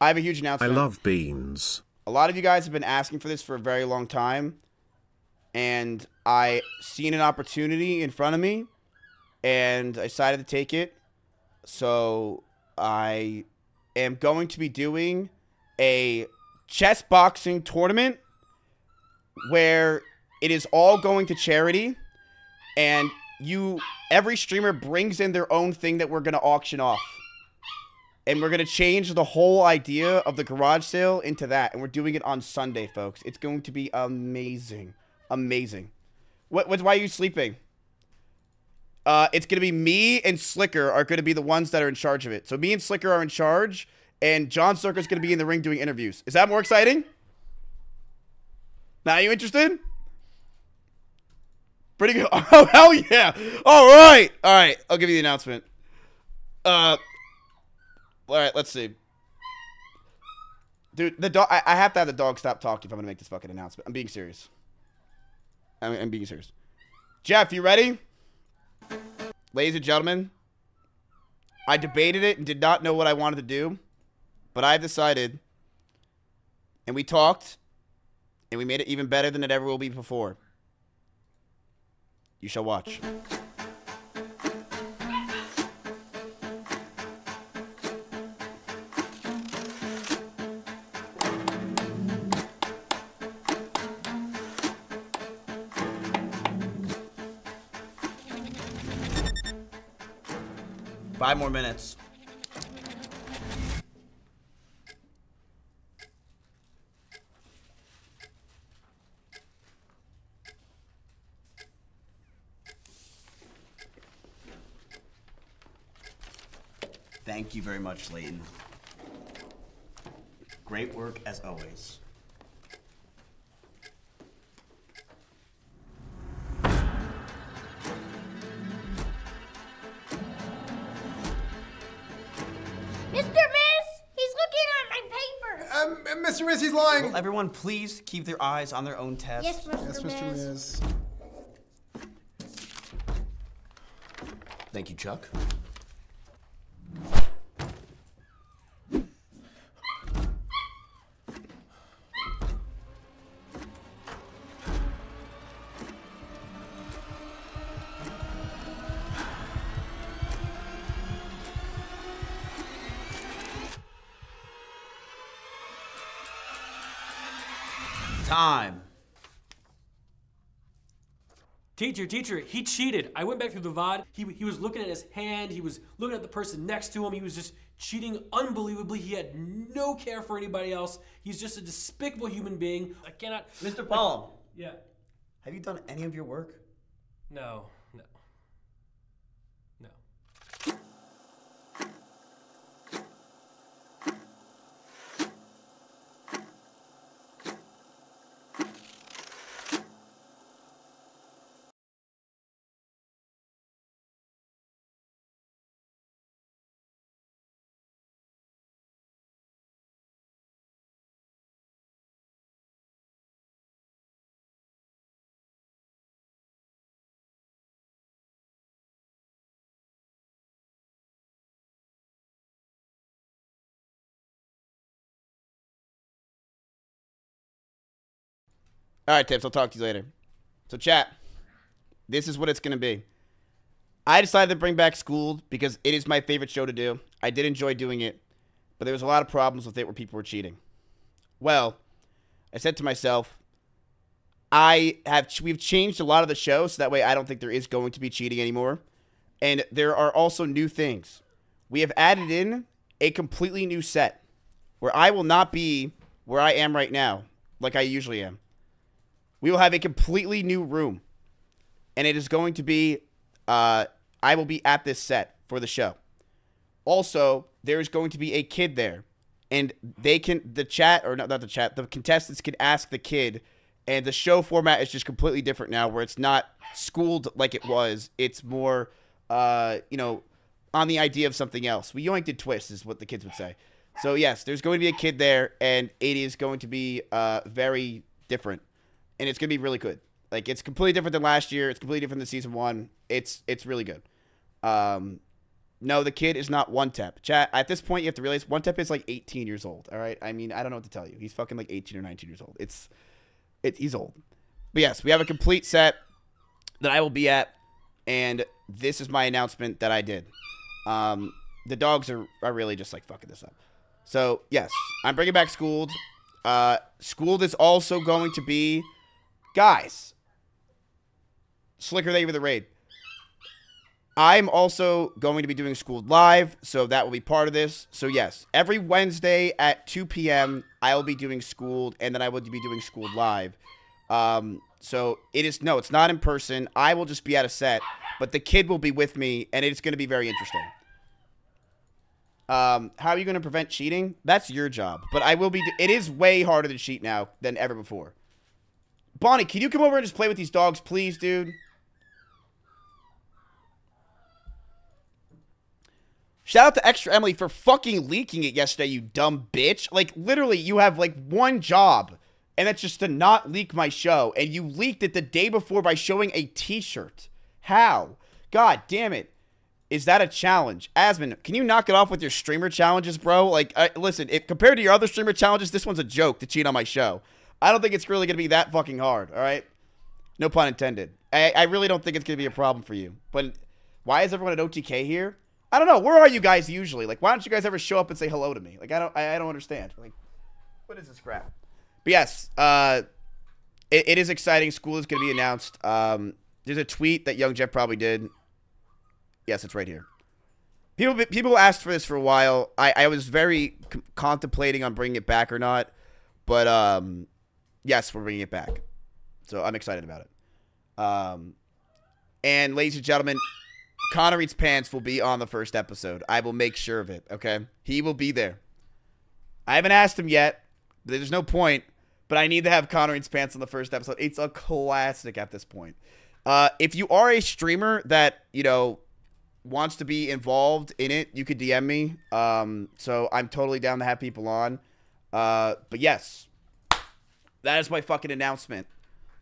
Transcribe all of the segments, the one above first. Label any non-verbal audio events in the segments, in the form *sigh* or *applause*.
I have a huge announcement. I love beans. a lot of you guys have been asking for this for a very long time and i seen an opportunity in front of me and i decided to take it so i am going to be doing a chess boxing tournament where it is all going to charity and you every streamer brings in their own thing that we're going to auction off and we're gonna change the whole idea of the garage sale into that, and we're doing it on Sunday, folks. It's going to be amazing, amazing. What? What's why are you sleeping? Uh, it's gonna be me and Sliker are gonna be the ones that are in charge of it. So me and Sliker are in charge, and John Circus is gonna be in the ring doing interviews. Is that more exciting? Now you interested? Pretty good. *laughs* Oh hell yeah! All right, all right. I'll give you the announcement. Uh. All right, let's see. Dude, the dog. I, I have to have the dog stop talking if I'm gonna make this fucking announcement. I'm being serious. I'm, I'm being serious. Jeff, you ready? Ladies and gentlemen, I debated it and did not know what I wanted to do, but I decided, and we talked, and we made it even better than it ever will be before. You shall watch. Five more minutes. Thank you very much, Leighton. Great work as always. Mr. He's lying. Will everyone please keep their eyes on their own test? Yes, Mr. Yes, Miss. Mr. Miss. Thank you, Chuck. Time. Teacher, teacher, he cheated. I went back through the VOD. He, he was looking at his hand. He was looking at the person next to him. He was just cheating unbelievably. He had no care for anybody else. He's just a despicable human being. I cannot. Mr. Palm, Yeah. have you done any of your work? No, no. No. All right, Tips. I'll talk to you later. So, chat, this is what it's going to be. I decided to bring back Schooled because it is my favorite show to do. I did enjoy doing it, but there was a lot of problems with it where people were cheating. Well, I said to myself, I have we've changed a lot of the show so that way I don't think there is going to be cheating anymore. And there are also new things. We have added in a completely new set where I will not be where I am right now like I usually am. We will have a completely new room. And it is going to be uh I will be at this set for the show. Also, there's going to be a kid there. And they can the chat or not, not the chat, the contestants can ask the kid and the show format is just completely different now where it's not schooled like it was. It's more uh, you know, on the idea of something else. We yoinked and twist is what the kids would say. So yes, there's going to be a kid there and it is going to be uh very different and it's gonna be really good. Like it's completely different than last year. It's completely different than season one. It's it's really good. Um, No, the kid is not one tep. Chat. At this point, you have to realize one tep is like 18 years old. All right. I mean, I don't know what to tell you. He's fucking like 18 or 19 years old. It's, it. He's old. But yes, we have a complete set that I will be at, and this is my announcement that I did. Um, the dogs are are really just like fucking this up. So yes, I'm bringing back Schooled. Uh, Schooled is also going to be, guys. Sliker, thank you for the raid. I'm also going to be doing Schooled live, so that will be part of this. So yes, every Wednesday at 2 p.m. I will be doing Schooled, and then I will be doing Schooled live. Um, so it is no, it's not in person. I will just be at a set, but the kid will be with me, and it's going to be very interesting. Um, how are you going to prevent cheating? That's your job. But I will be. It is way harder to cheat now than ever before. Bonnie, can you come over and just play with these dogs, please, dude? Shout out to Extra Emily for fucking leaking it yesterday, you dumb bitch. Like, literally, you have, like, one job, and that's just to not leak my show. And you leaked it the day before by showing a t-shirt. How? God damn it. Is that a challenge? Asmon, can you knock it off with your streamer challenges, bro? Like, listen, if, compared to your other streamer challenges, this one's a joke to cheat on my show. I don't think it's really going to be that fucking hard, all right? No pun intended. I, I really don't think it's going to be a problem for you. But why is everyone at OTK here? I don't know. Where are you guys usually? Like, why don't you guys ever show up and say hello to me? Like, I don't, I, I don't understand. Like, what is this crap? But yes, uh, it, it is exciting. School is going to be announced. Um, there's a tweet that Young Jeff probably did. Yes, it's right here. People, people asked for this for a while. I, I was very contemplating on bringing it back or not, but um, yes, we're bringing it back. So I'm excited about it. Um, and ladies and gentlemen, Connor Eats Pants will be on the first episode. I will make sure of it, okay? He will be there. I haven't asked him yet. There's no point, but I need to have Connor Eats Pants on the first episode. It's a classic at this point. Uh, if you are a streamer that, you know, wants to be involved in it, you could DM me. Um, so I'm totally down to have people on. Uh, but yes, that is my fucking announcement.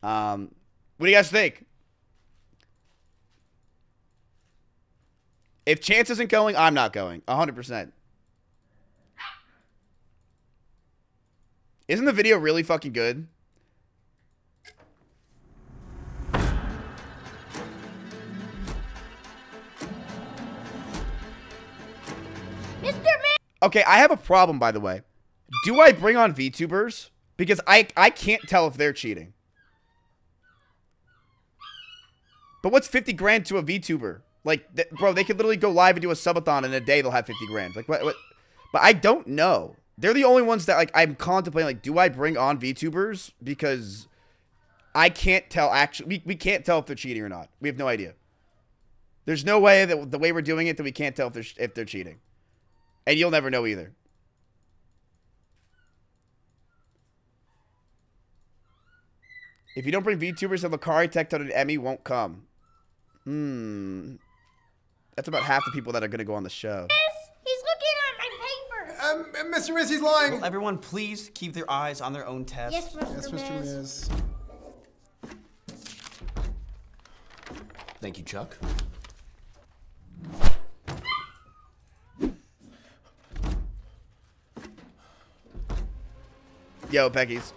Um, what do you guys think? If Chance isn't going, I'm not going. 100%. Isn't the video really fucking good? Mr. Man! Okay, I have a problem, by the way. Do I bring on VTubers? Because I, I can't tell if they're cheating. But what's 50 grand to a VTuber? Like, th bro, they could literally go live and do a subathon in a day. They'll have 50 grand. Like, what, what? But I don't know. They're the only ones that, like, I'm contemplating, like, do I bring on VTubers? Because I can't tell, actually, we, we can't tell if they're cheating or not. We have no idea. There's no way that the way we're doing it that we can't tell if they're, if they're cheating. And you'll never know either. If you don't bring VTubers, then Lucari Tech and Emmy won't come. Hmm. That's about half the people that are going to go on the show. He's looking at my paper. Um, Mr. Miz, he's lying. Will everyone please keep their eyes on their own test? Yes, Mr. Yes, Miz. Mr. Miz. Thank you, Chuck. Yo, Peckies.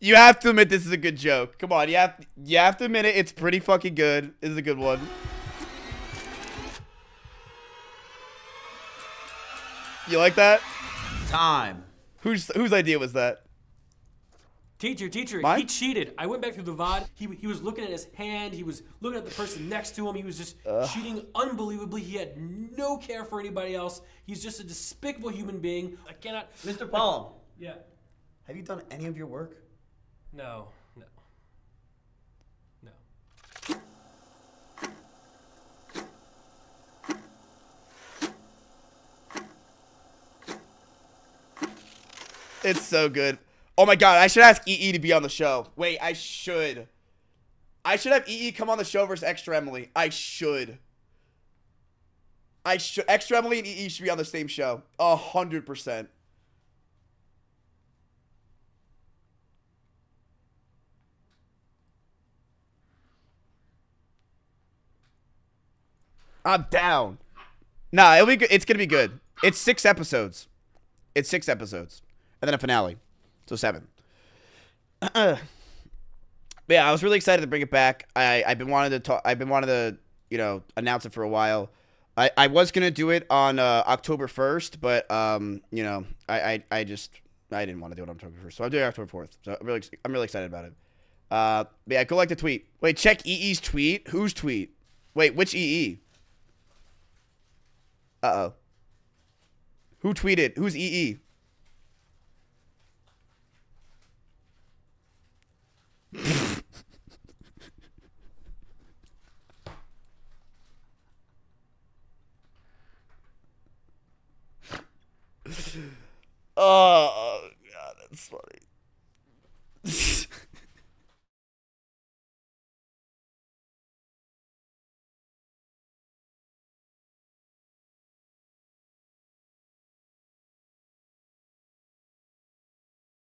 You have to admit this is a good joke. Come on, you have you have to admit it. It's pretty fucking good. This is a good one. You like that? Time. Whose whose idea was that? Teacher, teacher, Mine? he cheated. I went back through the VOD. He, he was looking at his hand. He was looking at the person next to him. He was just cheating unbelievably. He had no care for anybody else. He's just a despicable human being. I cannot. Mr. Palm, Yeah. have you done any of your work? No. No. No. It's so good. Oh my god, I should ask EE to be on the show. Wait, I should. I should have EE come on the show versus Extra Emily. I should. I should. Extra Emily and EE should be on the same show. A hundred percent. I'm down. Nah, it'll be good. It's gonna be good. It's six episodes. It's six episodes, and then a finale, so seven. *clears throat* But yeah, I was really excited to bring it back. I I've been wanting to talk. I've been wanting to you know announce it for a while. I, I was gonna do it on uh, October first, but um you know I, I I just I didn't want to do it on October first, so I'm doing October fourth. So I'm really I'm really excited about it. Uh, yeah, go like the tweet. Wait, check EE's tweet. Whose tweet? Wait, which EE? Uh oh. Who tweeted? Who's EE? *laughs* Oh, God, that's funny.